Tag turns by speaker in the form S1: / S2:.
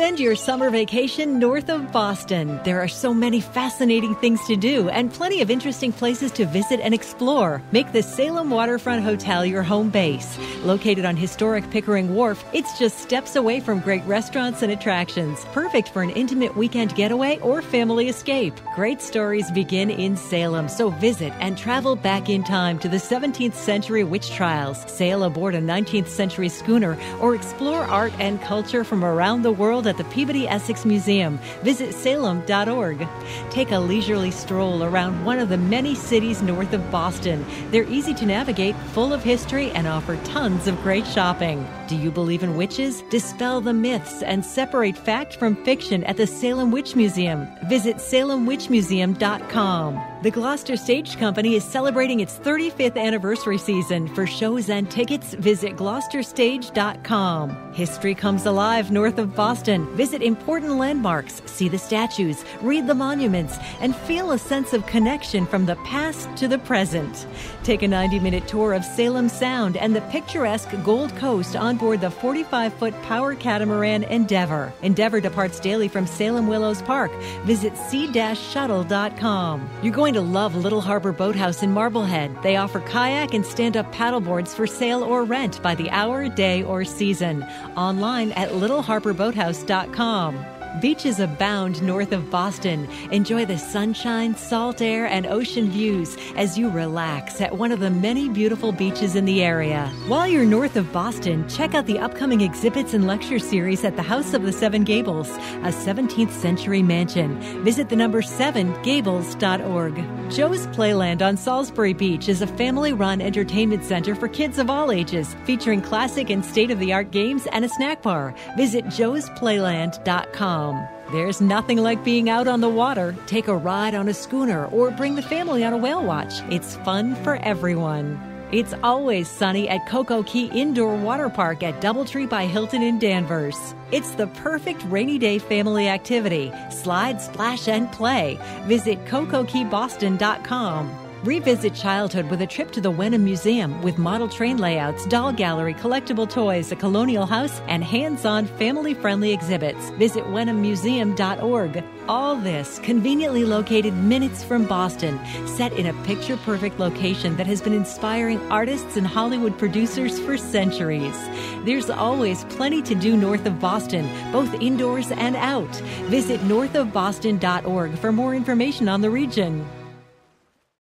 S1: Spend your summer vacation north of Boston. There are so many fascinating things to do and plenty of interesting places to visit and explore. Make the Salem Waterfront Hotel your home base. Located on historic Pickering Wharf, it's just steps away from great restaurants and attractions. Perfect for an intimate weekend getaway or family escape. Great stories begin in Salem, so visit and travel back in time to the 17th century witch trials. Sail aboard a 19th century schooner or explore art and culture from around the world at the Peabody Essex Museum. Visit salem.org. Take a leisurely stroll around one of the many cities north of Boston. They're easy to navigate, full of history, and offer tons of great shopping. Do you believe in witches? Dispel the myths and separate fact from fiction at the Salem Witch Museum. Visit salemwitchmuseum.com. The Gloucester Stage Company is celebrating its 35th anniversary season. For shows and tickets, visit gloucesterstage.com. History comes alive north of Boston. Visit important landmarks, see the statues, read the monuments, and feel a sense of connection from the past to the present. Take a 90 minute tour of Salem Sound and the picturesque Gold Coast on board the 45 foot power catamaran Endeavor. Endeavor departs daily from Salem Willows Park. Visit c-shuttle.com. You're going to love Little Harbor Boathouse in Marblehead. They offer kayak and stand up paddleboards for sale or rent by the hour, day, or season. Online at littleharborboathouse.com. Beaches abound north of Boston. Enjoy the sunshine, salt air, and ocean views as you relax at one of the many beautiful beaches in the area. While you're north of Boston, check out the upcoming exhibits and lecture series at the House of the Seven Gables, a 17th century mansion. Visit the number 7gables.org. Joe's Playland on Salisbury Beach is a family run entertainment center for kids of all ages, featuring classic and state of the art games and a snack bar. Visit joesplayland.com. There's nothing like being out on the water. Take a ride on a schooner or bring the family on a whale watch. It's fun for everyone. It's always sunny at Coco Key Indoor Water Park at Doubletree by Hilton in Danvers. It's the perfect rainy day family activity. Slide, splash, and play. Visit CocoKeyBoston.com. Revisit childhood with a trip to the Wenham Museum with model train layouts, doll gallery, collectible toys, a colonial house, and hands on family friendly exhibits. Visit wenhammuseum.org. All this conveniently located minutes from Boston, set in a picture perfect location that has been inspiring artists and Hollywood producers for centuries. There's always plenty to do north of Boston, both indoors and out. Visit northofboston.org for more information on the region.